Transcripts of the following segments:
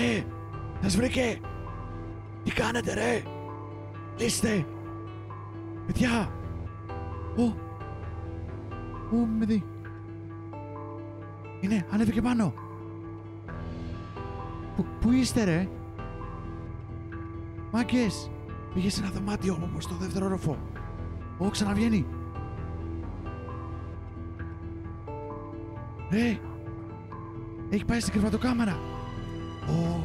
Ρε, σας βρήκε. Τι κάνετε ρε. Λύστε. Παιδιά. Ω. Ω, με δει. Είναι, ανέβηκε πάνω. Πού, πού είστε ρε; Μάγκες. Πήγες σε ένα δωμάτιο όπως στο δεύτερο όροφο. Ω, ξαναβγαίνει. Ρε. Έχει πάει στην κρεβατοκάμαρα. Ω.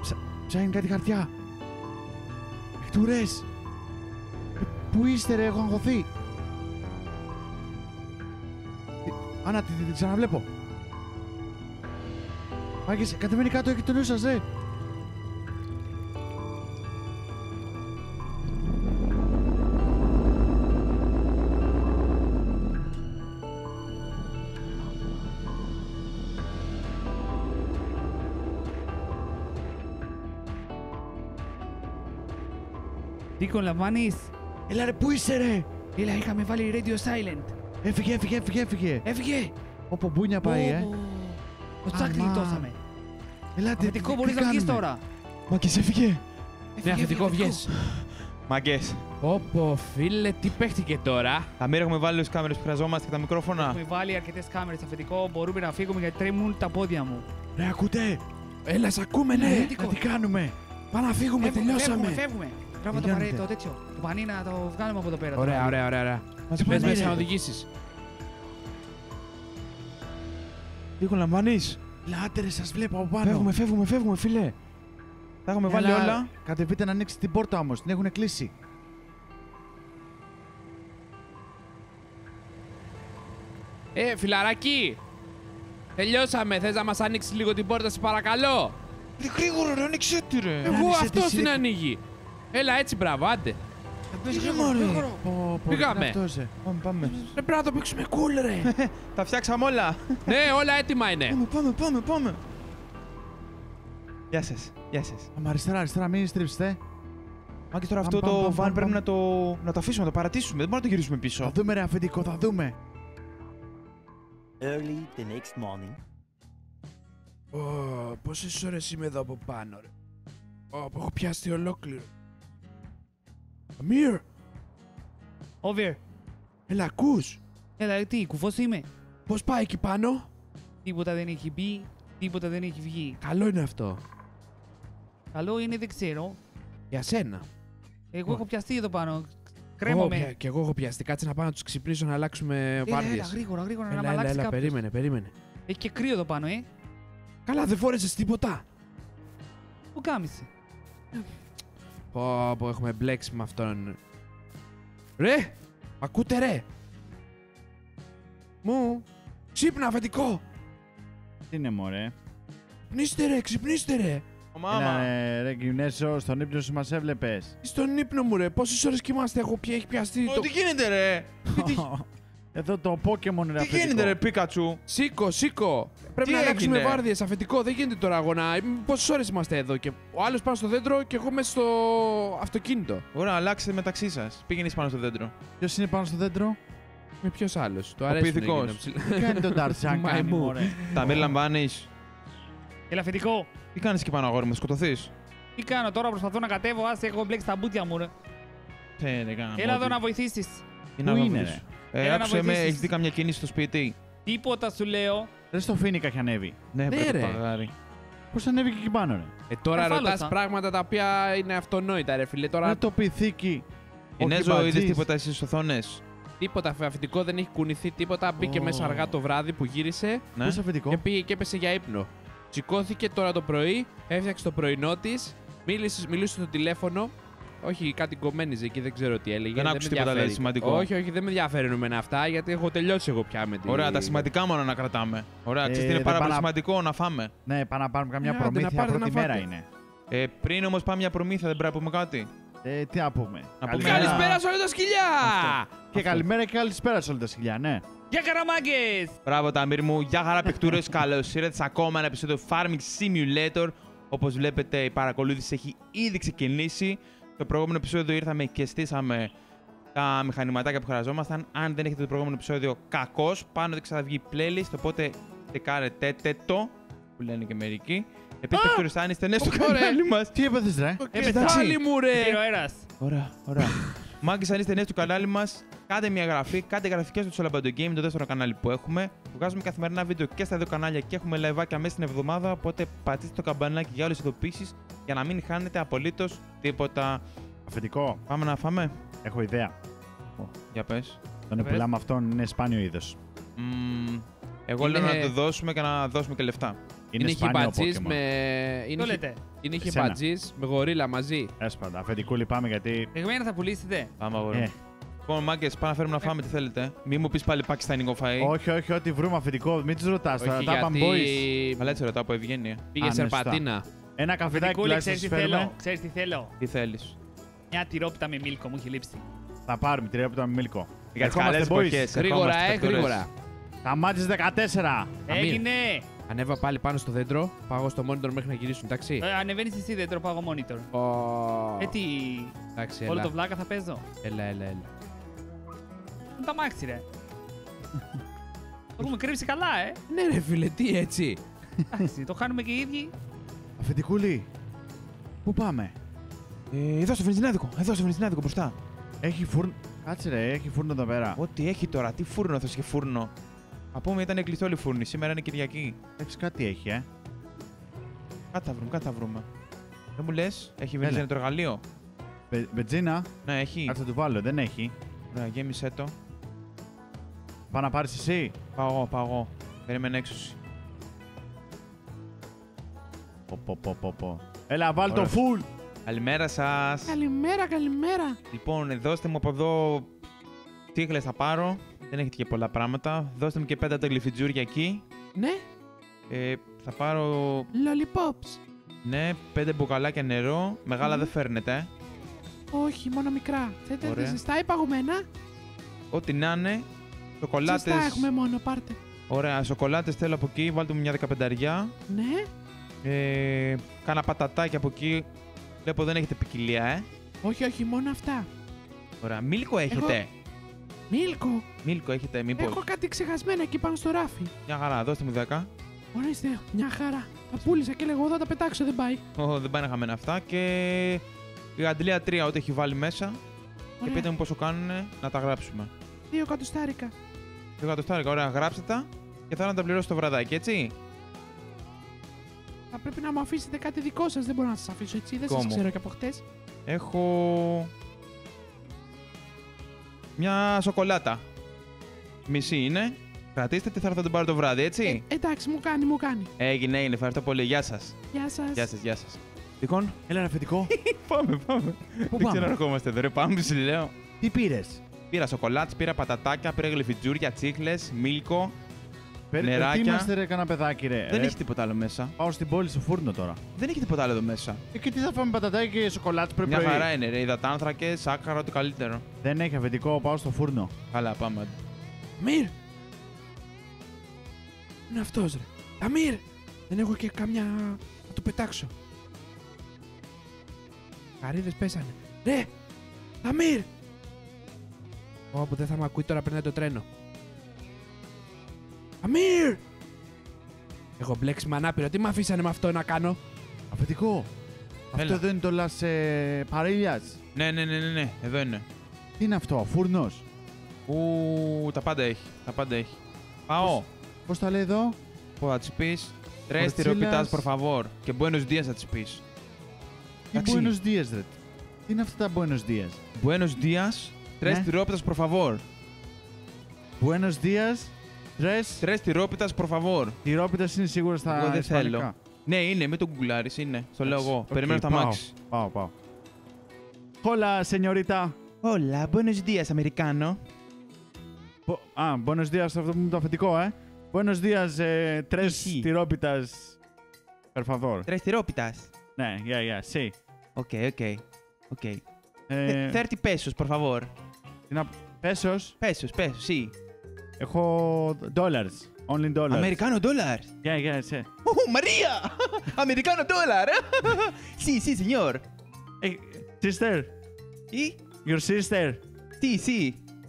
Ψα, ψάχνει κάτι χαρτιά. Εκτουρές. Ε, Πού είστε ρε, έχω αγχωθεί. Ε, Άννα, την, την ξαναβλέπω. Μάγκες, κατεβαίνει κάτω, έχει το νου σας, ρε. Νίκο, λαμβάνει. Έλα ρε, πού είσαι ρε. Έλα, είχαμε βάλει radio silent. Έφυγε, έφυγε, έφυγε, έφυγε. Έφυγε. Όπου μπούνια πάει, ε. Ω, Το τσακ Αμά. γλιτώσαμε. Ελάτε, τι, Αφεντικό, τι μπορεί να βγει κάνουμε; τώρα. Μάγκες, έφυγε. Έφυγε, Ναι, αφεντικό, έφυγε, βγες. Μαγκέ. Όπο, φίλε, τι παίχτηκε τώρα. Αμύρα έχουμε βάλει τι κάμερε που χρειαζόμαστε και τα μικρόφωνα. Έχουμε βάλει αρκετέ κάμερε αφεντικό. Μπορούμε να φύγουμε γιατί τρέμουν τα πόδια μου. Ρε, ακούτε. Έλα, σ' ακούμε, Ναι, ναι. τι Να τι κάνουμε. Πάμε να φύγουμε, Φεύγουμε, τελειώσαμε. φεύγουμε, φεύγουμε. Τράβα το, Τελειώνεται. παρέ, το τέτοιο. Το πανί να το βγάλουμε από εδώ πέρα. Ωραία, τώρα. ωραία, ωραία. ωραία. Μας Πες πάνε, μέσα ρε. να οδηγήσεις. Λίγο λαμβάνεις; Λάτε ρε, σας βλέπω από πάνω. Φεύγουμε, φεύγουμε, φεύγουμε, φίλε. Τα έχουμε βάλει Έλα, όλα. Κατεβείτε να ανοίξετε την πόρτα όμως, την έχουν κλείσει. Ε, φιλαράκι. Τελειώσαμε. Θες να μας ανοίξεις λίγο την πόρτα, σε παρακαλώ; Γρήγορα, ρε, άνοιξε τη ρε. Εγώ άνοιξε αυτός τη την σύρκα. ανοίγει. Έλα, έτσι, μπράβο, άντε. Πες Τι γρήγορα, μωρέ. γρήγορα. Πω, πω, Πήγαμε. τι είναι αυτός, ε. Πάμε, πάμε. Δεν πρέπει να το παίξουμε cool, ρε. Τα φτιάξαμε όλα. ναι, όλα έτοιμα είναι. Πάμε, πάμε, πάμε, πάμε. Γεια σας, γεια σας. Άμα αριστερά, αριστερά, μην στρίψετε. Μάγκε τώρα Παμ, αυτό παμ, το παμ, βαν παμ, πρέπει παμ. να το, να το αφήσουμε, να το παρατήσουμε. Δεν μπορούμε να το γυρίσουμε Θα πίσω. δούμε ρε αφεντικό, θα δούμε. Early the next morning. Ω, πόσες ώρες είμαι εδώ από πάνω, ρε. Ω, που έχω πιάσει ολόκληρο. Αμύρ, Over. έλα, ακούς. Έλα, τι, κουφός είμαι. Πώς πάει εκεί πάνω; Τίποτα δεν έχει μπει, τίποτα δεν έχει βγει. Καλό είναι αυτό. Καλό είναι, δεν ξέρω. Για σένα. Εγώ Ω. έχω πιαστεί εδώ πάνω. Εγώ Κρέμομαι. πια- Κι εγώ έχω πιαστεί. Κάτσε να πάω να τους ξυπνήσω να αλλάξουμε Έλα, έλα, βάρδιες. γρήγορα, γρήγορα, να Έλα, με έλα, αλλάξει έλα, κάποιος. περίμενε, περίμενε. Έχει και κρύο εδώ πάνω, ε. Καλά, δεν φόρεσες τίποτα. Πού κάμισε; Πω, πω, έχουμε μπλέξει με αυτόν. Ρε, ακούτε ρε. Μου, ξύπνα αφεντικό. Τι είναι μωρέ; Ξυπνήστε ρε, ξυπνήστε ρε. Ω, Έλα Μάμα. ρε, ρε Κινέσο, στον ύπνο σου μας έβλεπες. Στον ύπνο μου ρε, πόσες ώρες κοιμάστε, έχω πια, έχει πιαστεί Ω, το... Τι γίνεται ρε; Εδώ το Pokemon ρε Τι αφεντικό. γίνεται ρε Πίκατσου; Σήκω, σήκω. Πρέπει Τι να αλλάξουμε έγινε; βάρδιες, αφεντικό, δεν γίνεται τώρα αγώνα. Πόσες ώρες είμαστε εδώ και ο άλλος πάνω στο δέντρο και εγώ μέσα στο αυτοκίνητο. Ωραία, αλλάξτε μεταξύ σας. Πήγαινες πάνω στο δέντρο. Ποιος είναι πάνω στο δέντρο; Με ποιος άλλος, το Ο αρέσει ποιητικός. Τι κάνει τον Ταρσάν κάνει Μαϊμού. μωρέ; Τα μέλη λαμβάνεις. Έλα, αφεντικό. Τι κάνεις εκεί πάνω, αγόρι μου, σκοτωθείς; Τι κάνω τώρα, προσπαθώ να κατέβω. Άσε, έχω μπλέξει τα μπούτια μου, ρε. Έλα εδώ να βοηθήσεις. Πού είναι, ρε; Ε, Έλα να άκουσε με, βοηθήσεις. έχεις δει καμιά κίνηση στο σπίτι; Τίποτα σου λέω. Ρε στο Φίνικα έχει ανέβει. Ναι, Ναι, πρέπει ρε. παγάρι. Πώς ανέβηκε εκεί πάνω ρε; Ε, τώρα Αφάλωσα. ρωτάς πράγματα τα οποία είναι αυτονόητα, ρε φίλε. Τώρα Ρε το πυθίκι. ο Ενέζο, Κιμπατζής. είδε τίποτα εσύ στις οθόνες. τίποτα αφεντικό δεν έχει κουνηθεί τίποτα. Μπήκε Ω. μέσα αργά το βράδυ που γύρισε Ναι. Πώς αφεντικό; και πήγε και έπεσε για ύπνο. Σηκώθηκε τώρα το πρωί, έφτιαξε το πρωινό της, μίλησε, μιλούσε στο τηλέφωνο. Όχι, κάτι κομμένιζε εκεί, δεν ξέρω τι έλεγε. Δεν άκουσε με τίποτα, ενδιαφέρει. δηλαδή, σημαντικό. Όχι, όχι, δεν με ενδιαφέρουν εμένα αυτά γιατί έχω τελειώσει εγώ πια με την. Ωραία, τα σημαντικά μόνο να κρατάμε. Ωραία, Ε, ξέρεις τι είναι δεν πάρα πάω πολύ να- σημαντικό να φάμε. Ναι, πάμε να πάρουμε καμιά Ναι, άντε, να προμήθεια πάρετε πρώτη να μέρα φάτε. είναι. Ε, πριν όμως πάμε μια προμήθεια, δεν πρέπει να πούμε κάτι. Ε, τι να πούμε. Να πούμε Καλησπέρα σε όλα τα σκυλιά! Και καλημέρα και καλησπέρα σε όλα τα σκυλιά, ναι. Για καραμάγκε! Μπράβο, Ταμίρ μου. Γεια χαρά, παιχτούρε. Καλώς ήρθατε σε ακόμα ένα επεισόδιο Farming Simulator. Όπως βλέπετε, η παρακολούθηση έχει ήδη ξεκινήσει. Στο προηγούμενο επεισόδιο ήρθαμε και στήσαμε τα μηχανηματάκια που χρειαζόμασταν. Αν δεν έχετε το προηγούμενο επεισόδιο, κακώς. Πάνω δεξιά θα βγει playlist. Οπότε τσεκάρετε το, που λένε και μερικοί. Επίσης, παιχτούρε, αν είστε νέοι στο Ωραία. κανάλι μας. Τι έπαθες ρε; Έπεσε Πάλι μου ρε! Πήρε ο αέρας. Ωραία, ωραία. Μάγκε, αν είστε νέοι στο κανάλι μας, κάντε μια εγγραφή, κάντε εγγραφικέ στο All About the Game, το δεύτερο κανάλι που έχουμε. Βγάζουμε καθημερινά βίντεο και στα δύο κανάλια και έχουμε live μέσα στην εβδομάδα. Οπότε πατήστε το καμπανάκι για όλες τις ειδοποιήσεις για να μην χάνετε απολύτως τίποτα. Αφεντικό, Πάμε να φάμε. έχω ιδέα. Ω, για πες. Τον Πες. πουλάμε αυτόν είναι σπάνιο είδος. εγώ Είναι- λέω να το δώσουμε και να δώσουμε και λεφτά. Είναι Είναι σπάνιο χιμπατζής Pokemon. με... Είναι, Το χι- λέτε. είναι Εσένα. χιμπατζής με γορίλα μαζί. Έσπαντα. Αφεντικού λυπάμαι γιατί. Εγμένα θα πουλήσετε. Πάμε, αγόρι. Ε, μου. Λοιπόν, μάγκες, πάμε να φέρουμε να φάμε τι θέλετε. Μην μου πεις πάλι πακιστανικό φαΐ. όχι, όχι, ό,τι βρούμε αφεντικό. Μην τους ρωτάς. Τα Όχι τα είπαμε boys. γιατί Αλλά έτσι ρωτάω από ευγένεια. πήγε Α, σε ναι, σωστά. πατίνα. Ένα καφεδάκι Δικούλη, τουλάχιστον ξέρεις τι σας φέρουμε. θέλω. Ξέρεις τι θέλω; Τι θέλεις; Μια τυρόπιτα με μίλκο, μου έχει λείψει. Θα πάρουμε τρία από το μίλκο. Για τις Ερχόμαστε, καλέ boys. εποχές. Γρήγορα, ε, γρήγορα. Τα μάτια 14. Έγινε! Ανέβα πάλι πάνω στο δέντρο. Πάω στο monitor μέχρι να γυρίσουν, εντάξει. Ε, Ανεβαίνεις εσύ, δεν τροπάγω monitor. Ω, Ε, τι, Εντάξει, όλο έλα. το βλάκα θα παίζω; Έλα, έλα, έλα. Είναι τα μάξι, ρε. Το έχουμε κρύψει καλά, ε. Ναι ρε φίλε, τι έτσι. Εντάξει, το χάνουμε και οι ίδιοι. Αφεντικούλη. Πού πάμε; Ε, εδώ στο βενζινάδικο, εδώ στο βενζινάδικο μπροστά. Έχει φούρνο. Κάτσε ρε, έχει φούρνο εδώ πέρα. Ό,τι έχει τώρα, τι φούρνο θα και φούρνο. Α πούμε ήταν κλειστό όλη η φούρνη, σήμερα είναι Κυριακή. Έχεις κάτι έχει, ε. Κάτι θα βρούμε, κάτι θα βρούμε. Δεν μου λες, έχει βενζίνη το εργαλείο; Μπε- Μπετζίνα. Ναι, έχει. Κάτσε να του βάλω, δεν έχει. Ωραία, γέμισε το. Πάω να πάρεις εσύ. Πάω εγώ, πάω εγώ. Περίμενε έξωση. Πω, πω, πω, πω, πω. Έλα, βάλ το Ωραία. full. Καλημέρα σας. Καλημέρα, καλημέρα. Λοιπόν, δώστε μου από εδώ. Τίγλε θα πάρω. Δεν έχετε και πολλά πράγματα. Δώστε μου και πέντε τα γλυφιτζούρια εκεί. Ναι, Ε, θα πάρω. lollipops. Ναι, πέντε μπουκαλάκια νερό. Μεγάλα Μμμ. δεν φέρνετε. ε. Όχι, μόνο μικρά. Θέλετε Ωραία. ζεστά ή παγωμένα. Ό,τι να είναι. Σοκολάτες. Ζεστά έχουμε μόνο, πάρτε. Ωραία, σοκολάτες θέλω από εκεί. Βάλτε μου μια δεκαπενταριά. Ναι, Ε, κάνα πατατάκι από εκεί. Βλέπω δεν έχετε ποικιλία, ε. όχι, όχι, μόνο αυτά. Ωραία. Μίλκο έχετε; Μίλκο, Μίλκο έχετε, μήπως; έχω κάτι ξεχασμένα εκεί πάνω στο ράφι. Μια χαρά, δώστε μου 10. Ορίστε, μια χαρά. Τα πούλησα και λέγω εδώ θα τα πετάξω, δεν πάει. Ω, δεν πάνε χαμένα αυτά. Και η Αντλία 3, ό,τι έχει βάλει μέσα. Και Ωραία, πείτε μου πόσο κάνουν να τα γράψουμε. δύο εκατοστάρικα. Δύο εκατοστάρικα, ωραία, γράψτε τα και θέλω να τα πληρώσω το βραδάκι, έτσι. Θα πρέπει να μου αφήσετε κάτι δικό σας. Δεν μπορώ να σας αφήσω έτσι. Δεν Δικό σας μου. ξέρω και από χτες. Έχω. Μια σοκολάτα. Μισή είναι. Κρατήστε τι θα έρθω να την πάρω το βράδυ, έτσι. Ε, εντάξει, μου κάνει, μου κάνει. Έγινε, έγινε. Ευχαριστώ πολύ. Γεια σας. Γεια σας. Γεια σας, γεια σας. Λοιπόν, Έλα, ρε, αφεντικό. πάμε, πάμε. Πού Δεν ξέρω αν πάμε. ερχόμαστε εδώ, ρε. Πάμε, σου λέω. Τι πήρες; Πήρα σοκολάτες, πήρα πατατάκια, πήρα γλυφιτζούρια, τσίχλες, μίλκο. Νεράκια. Τι είμαστε, ρε, κανένα παιδάκι, ρε. Δεν Ρε, έχει τίποτα άλλο μέσα. Πάω στην πόλη στο φούρνο τώρα. Δεν έχει τίποτα άλλο εδώ μέσα. Ε, και τι θα φάμε πατατάκι και σοκολάτε πρωί Μια πρωί. χαρά είναι, ρε. Υδατάνθρακε, σάκαρα, ό,τι καλύτερο. Δεν έχει αφεντικό, πάω στο φούρνο. Καλά, πάμε. Αμύρ! Είναι αυτός, ρε. Αμύρ! Δεν έχω και καμιά. να του πετάξω. Καρίδε πέσανε. Ρε! Αμύρ! Όπου δεν θα με ακούει τώρα περνάει το τρένο. Αμύρ! Έχω μπλέξει με ανάπηρο. Τι με αφήσανε με αυτό να κάνω; Αφεντικό. Έλα. Αυτό δεν είναι το λας ε, παρήλιας. Ναι, ναι, ναι, ναι, ναι. Εδώ είναι. Τι είναι αυτό, φούρνος; Ου, τα πάντα έχει. Τα πάντα έχει. Πάω. Πώς τα λέει εδώ; Που θα της πεις. Τρες Κορτσίλας. τυροπιτά, por favor. Και buenos días θα της πεις. Τι Εντάξει. Buenos días, ρε. Τι είναι αυτά τα Buenos días; Buenos días. Tres Ναι. τυρόπιτα, por favor. Buenos Dias, τρες. Tres τυρόπιτα, por favor. Τυρόπιτας είναι σίγουρα στα Εγώ δεν ισπανικά. θέλω. Ναι, είναι, μην το γκουγκλάρει, είναι. Στο λέω Εντάξει. εγώ. Οκ, Περιμένω τα πάω. μάξι. Πάω, πάω. Hola, señorita. Hola, buenos días, Americano. Bo- Α, buenos días, αυτό που είναι το αφεντικό, ε. Buenos días, ε, tres Ισχύει. τυρόπιτας. Per favor. Τρες τυρόπιτα. Ναι, yeah, yeah, sí. Οκ, οκ. Οκ. Ε, 30 pesos, por favor. τι να- Pesos, Pesos, pesos, sí. Έχω dollars. Only dollars. Americano dólar. Yeah, yeah, sí. ¡Oh, María! ¡Americano dólar! sí, sí, señor. Hey, sister, ¿Y? your sister. Sí, sí.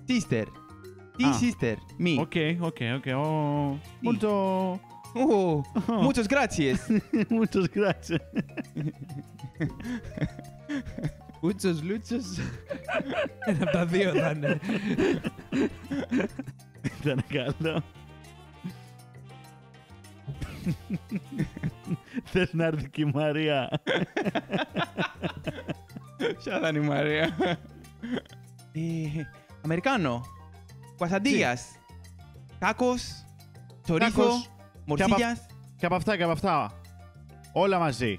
Sister. Sí, Ah. sister. Me. Ok, ok, ok. Oh, molto, Ου, muchos gracias. Muchos gracias. Ούτσο Λούτσο. Ένα από τα δύο θα είναι. Ήταν καλό. Θες να έρθει και η Μαρία. Ποια θα είναι η Μαρία; Ε, Αμερικάνο. Κουασαντίας. Τάκος. Τσορίθο. Τάκος. Μορσίλιας. Και από αυτά και από αυτά. Όλα μαζί.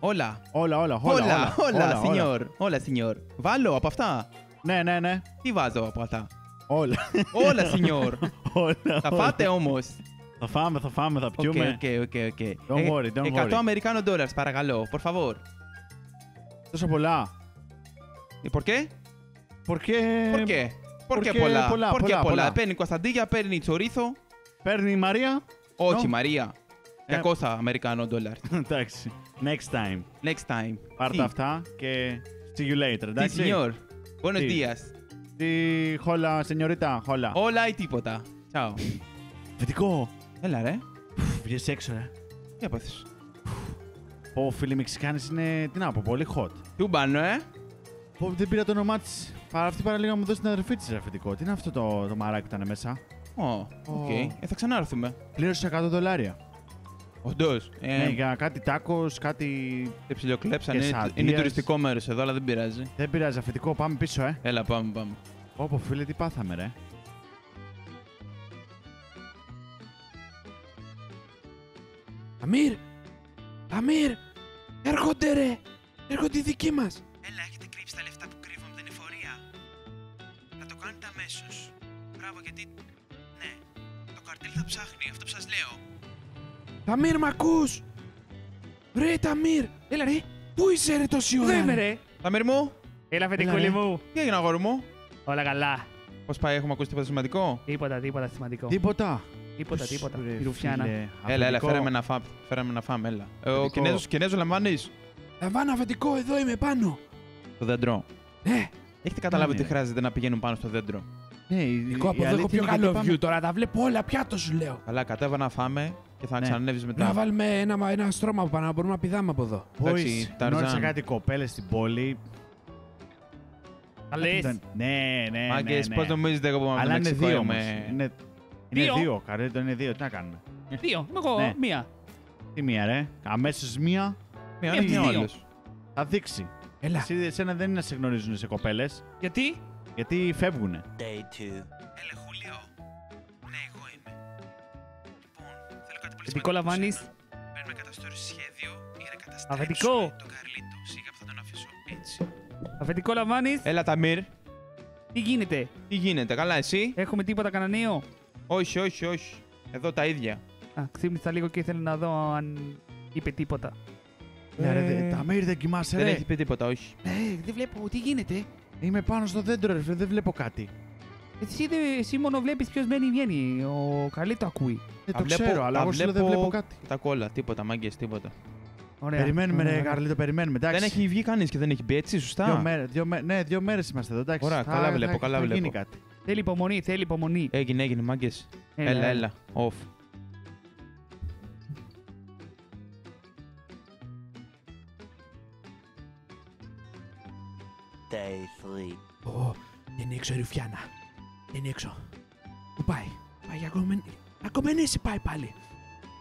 Όλα. Όλα, όλα, όλα. Όλα, όλα, σινιόρ. Όλα, σινιόρ. Βάλω από αυτά. Ναι, ναι, ναι. Τι βάζω από αυτά; Όλα. Όλα, σινιόρ. όλα. Θα όλα. φάτε όμως. Θα φάμε, θα φάμε, θα Οκ, πιούμε. οκ, οκ, οκ. Don't worry, don't 100 worry. Αμερικάνο dollars, παρακαλώ. Por favor. Τόσο πολλά. Ε, Por qué? ¿Por qué? Por qué? Por porque qué πολλά; πολλά, Por qué πολλά, πολλά; πολλά. Παίρνει Κωνσταντίνια, παίρνει τσορίθο. Παίρνει η Μαρία; Όχι, No. Μαρία. Ε. 200 Αμερικάνο dollars. Εντάξει. Next time. Next time. Πάρ' Τι; τα αυτά και see you later. Τι, Εντάξει; señor; Buenos Τι; días. Τι χόλα, σενιωρίτα, χόλα. Όλα ή τίποτα. Ciao. Φετικό. Έλα ρε. Βγες έξω, ρε. Τι έπαθες; Πω, φίλοι Μεξικάνες είναι, τι να πω, πολύ hot. Του μπάνω, ε. Πω, δεν πήρα το όνομά της. Παρά αυτή παρά λίγο να μου δώσει την αδερφή της, ρε φετικό. Τι είναι αυτό το, το μαράκι που ήταν μέσα; Ω, οκ. Ω. Ε, θα ξανάρθουμε. Πλήρωσε 100 δολάρια. Όντως. ναι, Ε, για κάτι τάκος, κάτι. σε ψιλοκλέψαν. Είναι, Κεσαντίας. είναι τουριστικό μέρος εδώ, αλλά δεν πειράζει. Δεν πειράζει, αφεντικό, πάμε πίσω, ε. Έλα, πάμε, πάμε. Όπω φίλε, τι πάθαμε, ρε. Αμύρ! Αμύρ! Έρχονται ρε! Έρχονται οι δικοί μας! Έλα, έχετε κρύψει τα λεφτά που κρύβω από την εφορία. Να το κάνετε αμέσως. Μπράβο, γιατί. Ναι, το καρτέλ θα ψάχνει, αυτό που σας λέω. Ταμύρ, μ' ακούς! Ρε, Ταμύρ! Έλα ρε! Πού είσαι ρε τόση ώρα! Δεν είμαι ρε. Ταμίρ μου, Έλα Έλα, φετικούλη ρε. μου. τι έγινε, αγόρι μου; Όλα καλά. Πώς πάει, έχουμε ακούσει τίποτα σημαντικό; Τίποτα, τίποτα σημαντικό. Τίποτα. Τίποτα, τίποτα. Ρε, Η Ρουφιάνα. φίλε, Έλα, έλα, αφεντικό. φέραμε να φάμε, φέραμε να φάμε, έλα. Ε, ο Αφεντικό. Κινέζος, Κινέζο λαμβάνεις; Λαμβάνω αφεντικό, εδώ είμαι πάνω! το δέντρο. Ναι! Έχετε καταλάβει Ναι. ότι χρειάζεται να πηγαίνουν πάνω στο δέντρο; Ναι, η- Εγώ η από εδώ αλήθεια έχω πιο είναι γιατί καλό πάμε- view τώρα, τα βλέπω όλα πιάτο σου λέω. Καλά, κατέβα να φάμε και θα Ναι. ξανανεύει Να μετά. βάλουμε ένα, ένα στρώμα από πάνω, να μπορούμε να πηδάμε από εδώ. Εντάξει, Boys, Ταρζάν. γνώρισα κάτι κοπέλες στην πόλη; Τα λες. Ήταν- Ναι, ναι, ναι. Μάγκε, ναι. πώς νομίζετε εγώ που είμαι από το Αλλά είναι Μεξικό δύο είμαι. όμως. Είναι, είναι Δύο. δύο, καρέτο είναι δύο. Τι να κάνουμε; Δύο. Είμαι εγώ. Ναι. Μία. Τι μία, ρε; Αμέσως μία Μία Μία είναι από τις ο δύο. άλλος. θα δείξει. Έλα. Εσύ, εσένα δεν είναι να σε γνωρίζουν σε κοπέλες, Γιατί; γιατί φεύγουν. Day two. Έλα, θέλω κάτι πολύ Φετικό λαμβάνεις. Παίρνουμε καταστρώσει σχέδιο ή να καταστρέψουμε Αφεντικό. τον Καρλίτο. Σιγά που θα τον αφήσω έτσι. Αφεντικό λαμβάνεις. Έλα, Ταμίρ. Τι γίνεται; Τι γίνεται, καλά, εσύ; Έχουμε τίποτα κανένα Όχι, όχι, όχι. Εδώ τα ίδια. Α, ξύπνησα λίγο και ήθελα να δω αν είπε τίποτα. Ναι, ρε, Ε, δε- τα μέρη δεν κοιμάσαι, Δεν ρε. έχει πει τίποτα, όχι. Ε, δεν βλέπω, τι γίνεται; Είμαι πάνω στο δέντρο, ρε, φίλε, δεν βλέπω κάτι. Εσύ, δε- εσύ μόνο βλέπεις ποιος μπαίνει ή βγαίνει. Ο καλή το ακούει. Ε, Τα το βλέπω- ξέρω, αλλά τα εγώ σου λέω δεν βλέπω- βλέπω κάτι. Τα κόλλα, τίποτα, μάγκες, τίποτα. Ωραία. Περιμένουμε, ρε, Ωραία. Καρλίτο, περιμένουμε. Εντάξει. Δεν έχει βγει κανείς και δεν έχει μπει έτσι, σωστά; Δύο μέρες, δύο μέ- ναι, δύο μέρες είμαστε εδώ. Εντάξει. Ωραία, Θα- καλά θα- βλέπω, θα- καλά θα βλέπω. γίνει κάτι. Θέλει υπομονή, θέλει υπομονή. Έγινε, έγινε, μάγκες. Έλα, έλα. Off. Day three. Ω, είναι έξω η Ρουφιάνα. Είναι έξω. Πού πάει; Πάει για κομμεν... Να κομμενήσει πάει πάλι.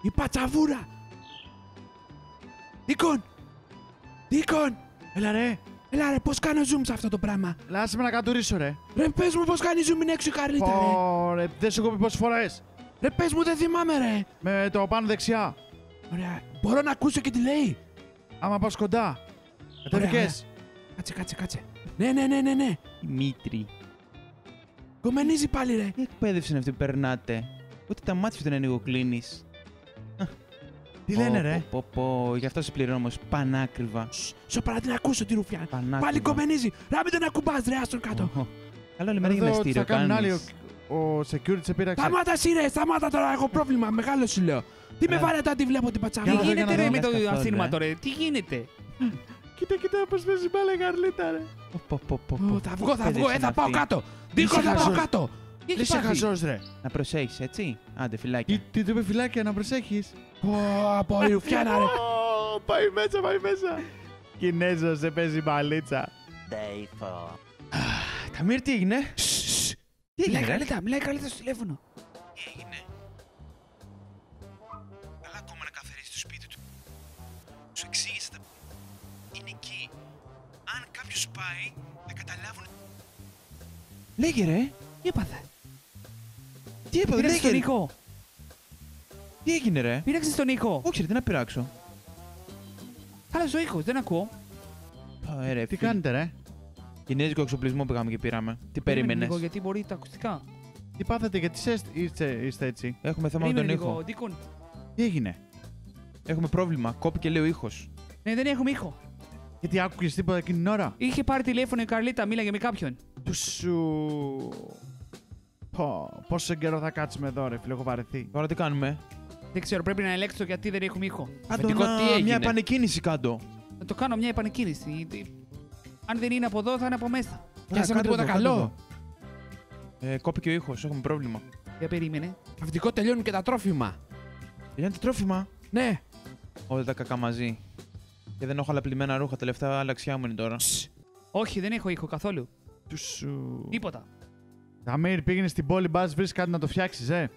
Η πατσαβούρα. Δίκον. Δίκον. Έλα, ρε. Έλα ρε, πώς κάνω zoom σε αυτό το πράγμα; Έλα, άσε με να κατουρίσω, ρε. Ρε, πες μου πώς κάνει zoom είναι έξω η Καρλίτα, ρε. Πω, ρε, δεν σου έχω πει πόσες φορές. Ρε, πες μου, δεν θυμάμαι, ρε. Με το πάνω δεξιά. Ωραία. Μπορώ να ακούσω και τι λέει; Άμα πας κοντά. Ωραία, Κατέβηκε. Κάτσε, κάτσε, κάτσε. Ναι, ναι, ναι, ναι, ναι. Δημήτρη. Κομμενίζει πάλι, ρε. Τι εκπαίδευση είναι αυτή που περνάτε; Ούτε τα μάτια σου δεν ανοιγοκλίνει. Τι λένε, ρε; Πω, πω, πω. Γι' αυτό σε πληρώνω όμως πανάκριβα. Σ, Σοπαρά την ακούσω τη Ρουφιάνα. Πανάκριβα. Πάλι κομμενίζει. Να μην τον ακουμπάς, ρε, άστον κάτω. Οχο. Καλό όλη μέρα Εδώ γυμναστήριο θα κάνουν άλλοι. κάνεις. Ο, ο security σε πήραξε. Σταμάτα εσύ, ρε, σταμάτα τώρα, έχω πρόβλημα. Μεγάλο σου λέω. Τι με Έλα. βάλετε, τι βλέπω την Τι πατσαβούρα. Για να δω, γίνεται για να ρε δω. με το Καθόλου, ασύνημα ε. τώρα, τι γίνεται; Κοίτα, κοίτα πώς παίζει μπάλα η Καρλίτα, ρε. Πω, πω, πω, πω, Ω, πω. Θα βγω, θα Τι βγω, ε, παιδεύση θα είναι πάω αυτή. κάτω. Δίκο, θα Ήσυχα, πάω ζω. κάτω. Τι Δεν έχει είσαι πάθει. χαζός ρε. Να προσέχεις, έτσι. Άντε, Τι, φυλάκια. τι του είπε φυλάκια να προσέχεις. Από η ρουφιάνα, ρε. Ω, Πάει μέσα, πάει μέσα. Κινέζος σε παίζει μπαλίτσα. Day 4. Ταμίρ, τι έγινε; Τι έγινε, Μιλάει ρε. καλύτερα, μιλάει καλύτερα στο τηλέφωνο. Αν κάποιος πάει, θα καταλάβουν... Λέγε ρε. Τι έπαθε; Τι είπα, Πήραξε λέγε τον ρε. Νίκο. Τι έγινε ρε. Πήραξε τον Νίκο. Όχι ρε, τι να πειράξω. Άλλος ο ήχος, δεν ακούω. Ω, ε, ρε, Τι φίλε. κάνετε ρε; Κινέζικο εξοπλισμό πήγαμε και πήραμε. Τι Περίμενε περίμενες; λίγο, γιατί μπορεί τα ακουστικά. Τι πάθατε, γιατί είστε, είστε, είστε έτσι; Έχουμε θέμα με τον Περίμενε ήχο. λίγο, Ντίκον. Τι έγινε; Έχουμε πρόβλημα. Κόπηκε λέει ο ήχος. Ναι, δεν έχουμε ήχο. Γιατί άκουγες τίποτα εκείνη την ώρα; Είχε πάρει τηλέφωνο η Καρλίτα, μίλαγε με κάποιον. Του σου... Πω, πόσο καιρό θα κάτσουμε εδώ ρε φίλε, έχω βαρεθεί. Τώρα τι κάνουμε; Δεν ξέρω, πρέπει να ελέγξω γιατί δεν έχουμε ήχο. Κάντο Αφεντικό, να- τι έγινε; μια επανεκκίνηση κάτω. Θα το κάνω μια επανεκκίνηση. γιατί Αν δεν είναι από εδώ, θα είναι από μέσα. Πιάσαμε Κάτω τίποτα εδώ, κάτω καλό. εδώ. Ε, κόπηκε ο ήχος, έχουμε πρόβλημα. Για περίμενε. Αφεντικό τελειώνουν και τα τρόφιμα. Είναι το τρόφιμα; Ναι. Όλα τα κακά μαζί. Και δεν έχω άλλα πλημμένα ρούχα, τελευταία αλλαξιά μου είναι τώρα. Όχι, δεν έχω ήχο καθόλου. Τους σου... Τίποτα. Ταμίρ, πήγαινες στην πόλη, μπας, βρεις κάτι να το φτιάξεις, ε.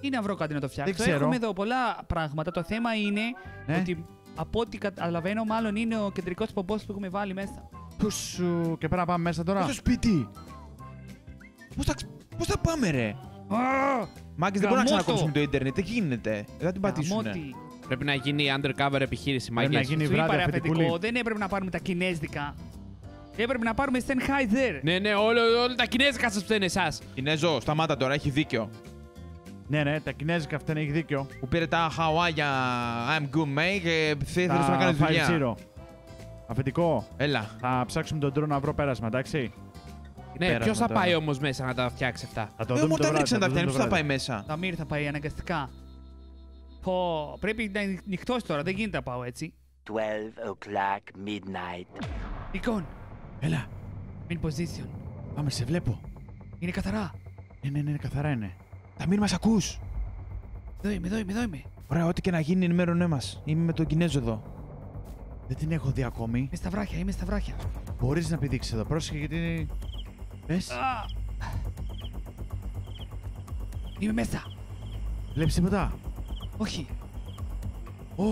Τι να βρω κάτι να το φτιάξω. Δεν ξέρω. Έχουμε εδώ πολλά πράγματα. Το θέμα είναι Ναι. ότι από ό,τι καταλαβαίνω, μάλλον είναι ο κεντρικός πομπός που έχουμε βάλει μέσα. Του σου... Και πρέπει να πάμε μέσα τώρα. Στο σπίτι; Πώς θα, πώς θα πάμε, ρε; Μάγκες δεν μπορούμε να Γαμώτο. ξανακόψουμε το Ιντερνετ. Τι γίνεται; Δεν θα την πατήσουν. Γαμώτι. Πρέπει να γίνει undercover επιχείρηση, Πρέπει να μάγκες. γίνει Σου είπα βράδυ ρε αφεντικούλη. αφεντικό, δεν έπρεπε να πάρουμε τα κινέζικα. Έπρεπε να πάρουμε Sennheiser. Ναι, ναι, όλο, όλα τα κινέζικα σας φταίνε εσάς. Κινέζο, σταμάτα τώρα, έχει δίκιο. Ναι, ναι, τα κινέζικα αυτά έχει δίκιο. Που πήρε τα χαουάγια I'm good mate και θέλεις να κάνεις Τα δουλειά. 5-0. Αφεντικό, Έλα. θα ψάξουμε τον τρόπο να βρω πέρασμα, εντάξει. Ναι, πέρασμα ποιος θα τώρα. πάει όμως μέσα να τα φτιάξει αυτά; Θα το Ε, δούμε μου το τα βράδυ. ρίξε να τα το δούμε φτιάξει, το πώ θα πάει βράδυ. μέσα. Τα μύρ θα πάει αναγκαστικά. Πω, πρέπει να νυχτώσει τώρα, δεν γίνεται να πάω έτσι. 12 o'clock midnight. Λοιπόν, Έλα, in position. πάμε, σε βλέπω. Είναι καθαρά. Ναι, ναι, ναι, καθαρά είναι. Τα μην μας ακούς. Εδώ είμαι, εδώ είμαι, εδώ είμαι. Ωραία, ό,τι και να γίνει, ενημέρωνέ μας. Είμαι με τον Κινέζο εδώ. Δεν την έχω δει ακόμη. Είμαι στα βράχια, είμαι στα βράχια. Μπορείς να πηδήξεις εδώ, πρόσεχε γιατί... Πες, Α! Είμαι μέσα. βλέπεις τίποτα; Όχι. Ω,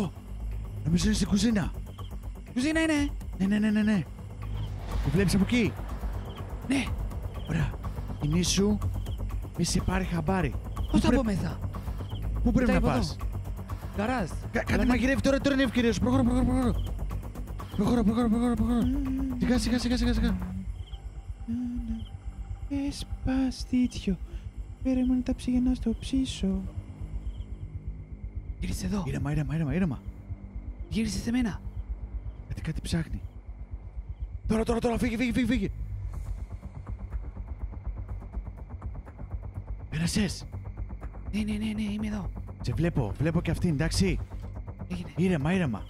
νομίζω είναι στην κουζίνα. Κουζίνα είναι. Ναι, ναι, ναι, ναι, ναι. Το βλέπεις από εκεί; Ναι. Ωραία. Κινήσου, μη σε πάρει χαμπάρι. Πώς θα πρέ- πω μέσα; Πού πρέπει Κοιτάει να από πας; εδώ. Γκαράζ. Κα- Κάτι μαγειρεύει τώρα, τώρα είναι η ευκαιρία σου. Προχώρα, προχώρα, προχώρα. Προχώρα, προχώρα, προχώρα, προχώρα. Σιγά, σιγά, σιγά, σιγά, σιγά. Εσπαστίτσιο. Περίμενε τα ψυγεία να στο ψήσω. Γύρισε εδώ. Ήρεμα, ήρεμα, ήρεμα, ήρεμα. Γύρισε σε μένα. Κάτι, κάτι ψάχνει. Τώρα, τώρα, τώρα, φύγε, φύγε, φύγε, φύγε. Πέρασες. Ναι, ναι, ναι, ναι, είμαι εδώ. Σε βλέπω, βλέπω και αυτήν, εντάξει. Έγινε. Ήρεμα, ήρεμα.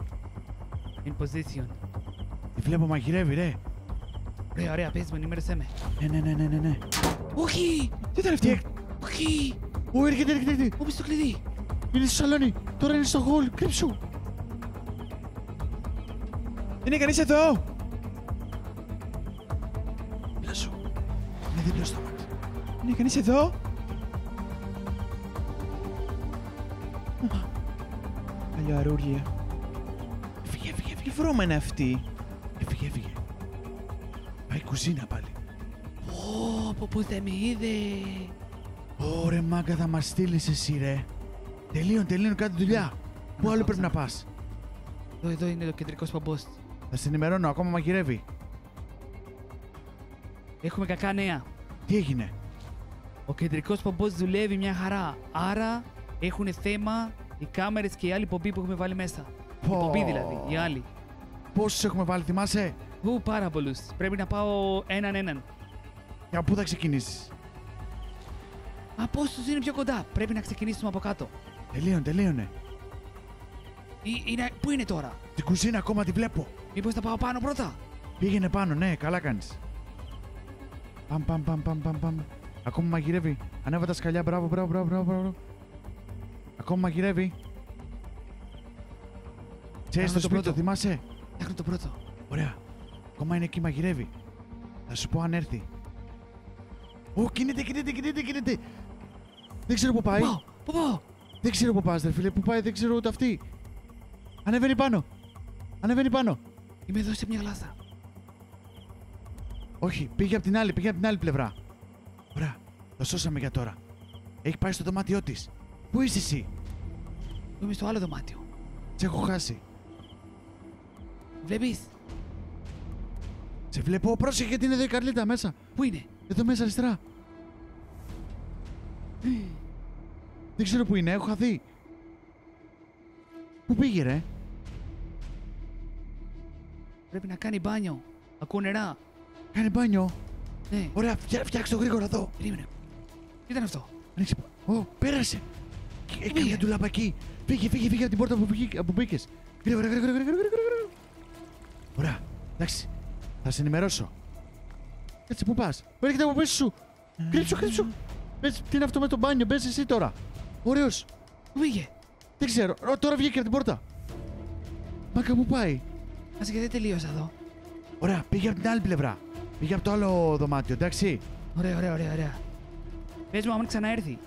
In position. Τη βλέπω μαγειρεύει, ρε. Ωραία, ωραία, πες μου, ενημέρωσέ με. Ναι, ναι, ναι, ναι, ναι, ναι. Όχι! Τι ήταν Τι αυτό. έκ- Όχι! Ω, έρχεται, έρχεται, έρχεται. Πού πεις το κλειδί. Είναι στο σαλόνι. Τώρα είναι στο χολ. Κρύψου. Είναι κανείς εδώ; Μίλα σου. Είναι δίπλα στο μάτι. Είναι κανείς εδώ; Αλλιαρούργια. Έφυγε, έφυγε, Τι έφυγε. βρώμα είναι αυτή. Έφυγε, έφυγε. Πάει κουζίνα πάλι. Πω, πω, πώς δεν με είδε. Ωρε μάγκα θα μας στείλεις εσύ ρε. Τελείων, τελείων, κάτι δουλειά. Πού άλλο πρέπει να πας; Εδώ, εδώ είναι το κεντρικός πομπός. Θα σε ενημερώνω, ακόμα μαγειρεύει. Έχουμε κακά νέα. Τι έγινε; Ο κεντρικός πομπός δουλεύει μια χαρά. Άρα έχουν θέμα οι κάμερες και οι άλλοι πομποί που έχουμε βάλει μέσα. Η Πω. πομπή δηλαδή, οι άλλοι. Πόσους έχουμε βάλει, θυμάσαι; Ου, πάρα πολλούς. Πρέπει να πάω έναν έναν. Για πού θα ξεκινήσεις; Από όσους είναι πιο κοντά. Πρέπει να ξεκινήσουμε από κάτω. Τελείων, τελείωνε. Ή, είναι, πού είναι τώρα; Την κουζίνα ακόμα τη βλέπω. Μήπως θα πάω πάνω πρώτα; Πήγαινε πάνω, ναι, καλά κάνεις. Παμ, παμ, παμ, παμ, παμ, παμ. Ακόμα μαγειρεύει. Ανέβα τα σκαλιά, μπράβο, μπράβο, μπράβο, μπράβο. μπράβο. Ακόμα μαγειρεύει. Ξέρεις Κάνουμε το το σπίτι, το πρώτο. θυμάσαι; Φτιάχνω το πρώτο. Ωραία. Ακόμα είναι εκεί, μαγειρεύει. Θα σου πω αν έρθει. Ω, κινείται, κινείται, κινείται, κινείται. Δεν ξέρω πού πάει. Πάω, πού πάω; Δεν ξέρω πού πας, ρε φίλε. Πού πάει, δεν ξέρω ούτε αυτή. Ανεβαίνει πάνω. Ανεβαίνει πάνω. Είμαι εδώ σε μια γλάστα. Όχι, πήγε από την άλλη, πήγε από την άλλη πλευρά. Ωραία, το σώσαμε για τώρα. Έχει πάει στο δωμάτιό της. Πού είσαι εσύ, Είμαι στο άλλο δωμάτιο. Σε έχω χάσει. Βλέπεις; Σε βλέπω, πρόσεχε γιατί είναι εδώ η Καρλίτα μέσα. Πού είναι; Εδώ μέσα αριστερά. Δεν ξέρω πού είναι, έχω χαθεί. Πού πήγε, ρε; Πρέπει να κάνει μπάνιο. Ακούω νερά. Κάνει μπάνιο. Ναι, Ωραία, φτιά, φτιάξτε το γρήγορα εδώ. περίμενε. Τι ήταν αυτό; Ανοίξε. Ω, πέρασε. Έχει πήγε; καμιά ντουλάπα εκεί. Φύγε, φύγε, φύγε από την πόρτα που, πήγε, που μπήκες. Γρήγορα, γρήγορα, γρήγορα, γρήγορα, γρήγορα. Ωραία, εντάξει. Θα σε ενημερώσω. Έτσι, πού πας. Έρχεται από πίσω σου. Κρύψου, κρύψου. Πες, τι είναι αυτό με το μπάνιο, μπες εσύ τώρα. Ωραίος. Πού πήγε. Δεν ξέρω. Ω, τώρα βγήκε από την πόρτα. Μάκα, πού πάει. Άσε και δεν τελείωσα εδώ. Ωραία, πήγε από την άλλη πλευρά. Πήγε από το άλλο δωμάτιο, εντάξει. Ωραία, ωραία, ωραία, ωραία. Πες μου άμα ξαναέρθει.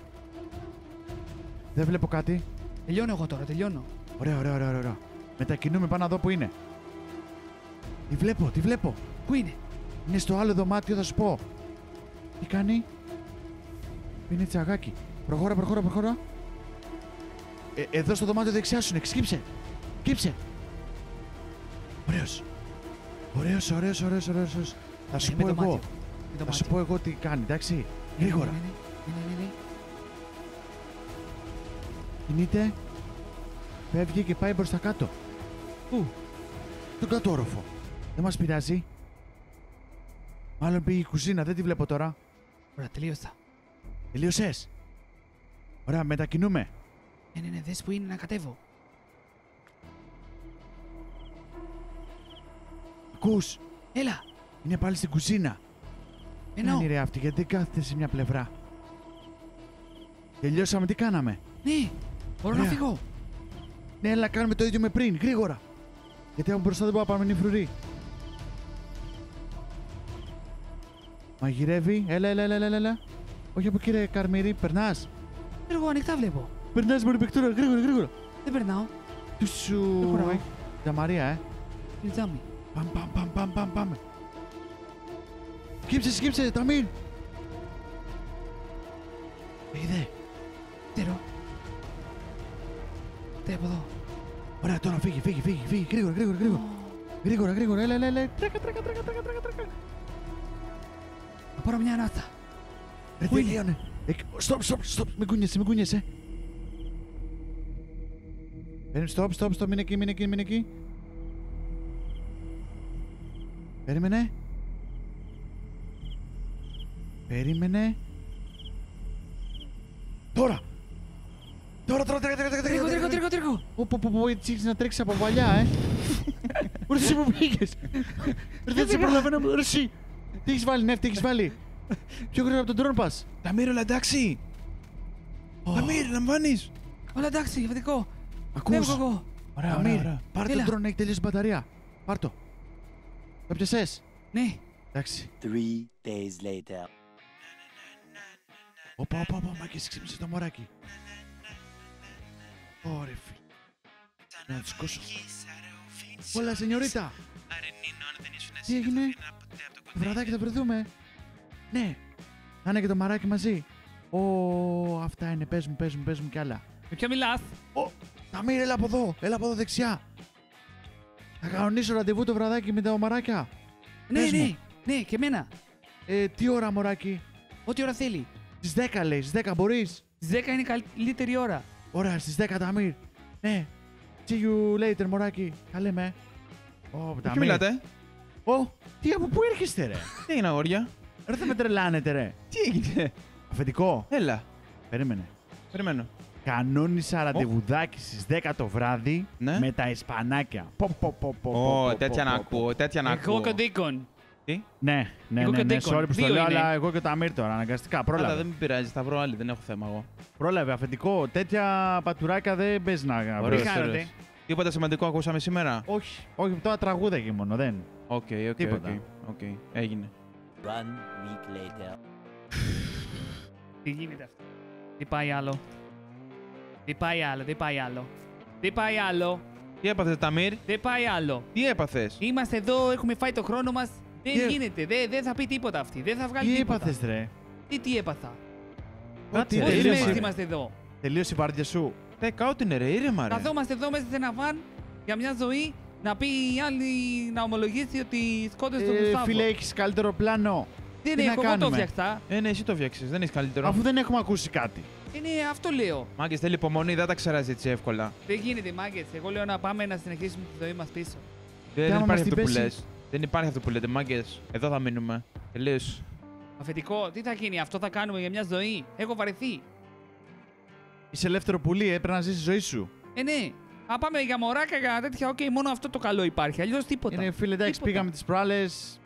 Δεν βλέπω κάτι. Τελειώνω εγώ τώρα, τελειώνω. Ωραία, ωραία, ωραία, ωραία. Μετακινούμε πάνω να δω που είναι. Τη βλέπω, τη βλέπω. Πού είναι; Είναι στο άλλο δωμάτιο, θα σου πω. Τι κάνει; Είναι τσαγάκι. Προχώρα, προχώρα, προχώρα. Ε, εδώ στο δωμάτιο δεξιά σου είναι. Σκύψε. Σκύψε. Ωραίος. Ωραίος, ωραίος, ωραίος, ωραίος. ωραίος. Θα σου Είναι πω με το εγώ. μάτι. Με το Θα σου μάτι. πω εγώ τι κάνει, εντάξει. Γρήγορα. Ναι, ναι, ναι, ναι, ναι. Κινείται. Φεύγει και πάει προς τα κάτω. Πού? Στον κάτω όροφο. Δεν μας πειράζει. Μάλλον πήγε η κουζίνα, δεν τη βλέπω τώρα. Ωραία, τελείωσα. Τελείωσες. Ωραία, μετακινούμε. Ναι, ναι, ναι, δες που είναι να κατέβω. Ακούς, Έλα, είναι πάλι στην κουζίνα. εννοώ. Είναι ρε αυτή, γιατί δεν κάθεται σε μια πλευρά. Τελειώσαμε, τι κάναμε; Ναι, μπορώ να Ωραία. φύγω. Ναι, έλα, κάνουμε το ίδιο με πριν, γρήγορα. Γιατί από μπροστά δεν μπορώ να πάμε, είναι φρουρή. Μαγειρεύει, έλα, έλα, έλα, έλα, έλα. Όχι από εκεί, ρε Καρμύρη, περνάς. Εγώ ανοιχτά βλέπω. Περνάς μωρή παικτούρα, γρήγορα, γρήγορα. Δεν περνάω. Του σου... Δεν χωράω. Έχει Τα Μαρία, ε. Είναι τζάμι. Παμ, παμ, παμ, παμ, παμ, πάμε. Σκύψε, σκύψε, Ταμίρ. Είδε. Ξέρω. Τι από εδώ. Ωραία, τώρα φύγει, φύγει, φύγει, φύγει, γρήγορα, γρήγορα, γρήγορα. Ω, Γρήγορα, γρήγορα, έλα, έλα, έλα. Τρέκα, τρέκα, τρέκα, τρέκα, τρέκα, τρέκα. Θα πάρω μια ανάσα. Ρε, Πού είναι; τελείωνε. Στοπ, στοπ, στοπ, μην κουνιέσαι, μην κουνιέσαι. Περίμενε, στοπ, στοπ, στοπ, μείνε εκεί, μείνε εκεί, μείνε εκεί. Περίμενε. Περίμενε. Τώρα! Τώρα, τώρα, τρέκα, τρέκα, τρέκα, Τρέχω, τρέκα, τρέχω, τρέκα. τρέχω, τρέχω. Πω, πω, πω, πω, έτσι έχεις να τρέξεις από παλιά, ε. Ρε, εσύ που πήγες. Ρε, δεν σε προλαβαίνω, ρε, εσύ. Τι έχεις βάλει, ναι, τι έχεις βάλει; Πιο γρήγορα από το ντρόνο πας. Ταμίρ, όλα εντάξει. Ταμίρ, λαμβάνει. Όλα εντάξει, αφεντικό. Ακούς. Φεύγω εγώ. Ωραία, Αμίρ, ωραία, ωραία. πάρε Έλα. το ντρόνο, έχει τελειώσει η μπαταρία. Πάρ' το. Το πιασες. Ναι, Εντάξει. Three days later. Όπα, όπα, όπα, μάγκες, ξύπνησε το μωράκι. Ωρε, φίλε. Να τους σκόσω. Όλα, σενιωρίτα. Τι έγινε; Βραδάκι θα βρεθούμε. Ναι. Θα είναι και το μαράκι μαζί. Ω, αυτά είναι. Πες μου, πες μου, πες μου κι άλλα. με ποια μιλάς; Ω, Ταμίρ, έλα από εδώ. Έλα από εδώ δεξιά. Θα κανονίσω ραντεβού το βραδάκι με τα μαράκια. Ναι, Πες μου. ναι, ναι, και εμένα. Ε, τι ώρα, μωράκι; Ό,τι ώρα θέλει. Στις 10 λέει, στις 10 μπορείς. Στις 10 είναι η καλύτερη ώρα. Ωραία, στις 10 Ταμίρ. Ναι. See you later, μωράκι. Καλέ με. Ω, Ποιο Ταμίρ. μιλάτε; Ω, τι από πού έρχεστε, ρε; Τι έγινε, αγόρια; Ρε, θα με τρελάνετε, ρε. Τι έγινε; Αφεντικό. Έλα. Περίμενε. Περιμένω. Κανόνισα ραντεβουδάκι στις 10 το βράδυ Ναι. με τα Ισπανάκια. Πω, πω, πω, πω, πω, Ω, πω, τέτοια πω, να πω, πω. ακούω, τέτοια να Εγώ ακούω. και ο Ντίκον. Τι; Ναι, ναι, Εγώ ναι, και ο ναι, Ντέικον. sorry που στο Δύο λέω, είναι. αλλά εγώ και το Αμύρ τώρα, αναγκαστικά. Αλλά Πρόλαβε. δεν με πειράζει, θα βρω άλλη, δεν έχω θέμα εγώ. Πρόλαβε, αφεντικό. Τέτοια πατουράκια δεν παίζεις να Ωραίος, βρεις. Τι κάνετε; ωραίος. Τίποτα σημαντικό ακούσαμε σήμερα; Όχι, όχι, τώρα τραγούδα εκεί μόνο, δεν. Οκ, οκ, Τίποτα. οκ. οκ. Έγινε. One week later. Τι γίνεται αυτό; Τι πάει άλλο; Τι πάει άλλο, τι πάει άλλο; Τι πάει άλλο; Τι έπαθες, Ταμίρ, Δεν πάει άλλο; τι έπαθες; Είμαστε εδώ, έχουμε φάει το χρόνο μας. Δεν Τι- γίνεται, δεν, δεν θα πει τίποτα αυτή. Δεν θα βγάλει Τι τίποτα. έπαθες, ρε; Τι, τι έπαθα; Κάτσε, Πόσε τελείωσε. μέρε είμαστε εδώ. Τελείωσε η βάρδια σου. Δέκα, ό,τι είναι ρε, ήρεμα ρε. Καθόμαστε εδώ μέσα σε ένα βαν για μια ζωή να πει η άλλη να ομολογήσει ότι σκότωσε τον Ε, Γουστάβο. φίλε, έχεις καλύτερο πλάνο. Δεν τι να έχω, εγώ το κάνουμε; φτιαχτά. Ε, ναι, εσύ το φτιάξει, δεν έχεις καλύτερο. Αφού δεν έχουμε ακούσει κάτι. Ε, ναι, αυτό λέω. Μάγκες θέλει υπομονή, δεν τα ξεράζει έτσι εύκολα. Δεν γίνεται, μάγκες. Εγώ λέω να πάμε να συνεχίσουμε τη ζωή μας πίσω. Δεν, άμα δεν μας υπάρχει την αυτό που πέσει; λες. Δεν υπάρχει αυτό που λέτε, μάγκες. Εδώ θα μείνουμε. Τελείως. Αφεντικό, τι θα γίνει, αυτό θα κάνουμε για μια ζωή. Έχω βαρεθεί. Είσαι ελεύθερο πουλί, ε, πρέπει να ζήσεις τη ζωή σου. Ε, ναι. Α, πάμε για μωράκα, για τέτοια. Οκ, μόνο αυτό το καλό υπάρχει. Αλλιώς τίποτα. Είναι φίλε, εντάξει, Τίποτα. πήγαμε τις προάλλες.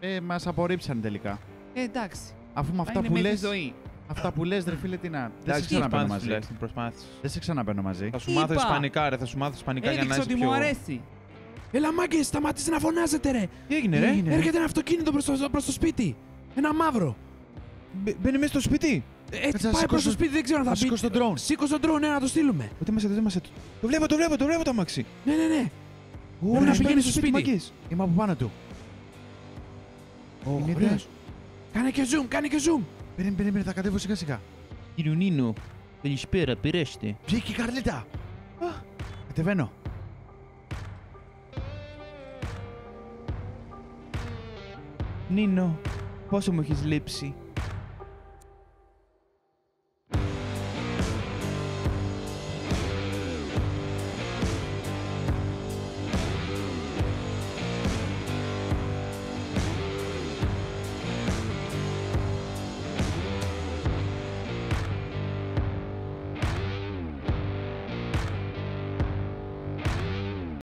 Ε, μας απορρίψαν τελικά. Ε, εντάξει. Αφού με Θα αυτά είναι που μέσα λε. στη ζωή. Αυτά που λες, ρε φίλε, τι να. Δεν σε Εντάξει, ξαναπαίρνω προσπάθησε μαζί. τουλάχιστον. Προσπάθησες. Δεν σε ξαναπαίρνω μαζί. Θα σου Είπα. μάθω Ισπανικά, ρε. Θα σου μάθω Ισπανικά για να Έδειξε είσαι ότι πιο. μου αρέσει. Έλα, μάγκε, σταμάτησε να φωνάζετε, ρε. Τι έγινε, Τι ρε; έγινε; Έρχεται ένα αυτοκίνητο προς το, προς το σπίτι. Ένα μαύρο. Μπε- Μπαίνει μέσα στο σπίτι. Ε, Κάτσε, Έτσι να πάει προς το σηκώσω- σπίτι, δεν ξέρω αν να θα πει. σηκώσω τον drone. Σήκω στον drone, ναι, να το στείλουμε. Ούτε είμαστε, δεν είμαστε. Το βλέπω, το βλέπω, το βλέπω το αμάξι. Ναι, ναι, ναι. Ω, Πρέπει να μπαίνει πηγαίνει στο σπίτι. μάγκες. Είμαι από πάνω του. Ω, Είναι ωραίος. Κάνε και zoom, κάνε και zoom. Περίμενε, περίμενε, θα κατέβω σιγά σιγά. Ηρωνίνο. Καλησπέρα, πειρέστε. Βγήκε η Καρλίτα. Α, Κατεβαίνω. Νίνο, πόσο μου έχεις λείψει;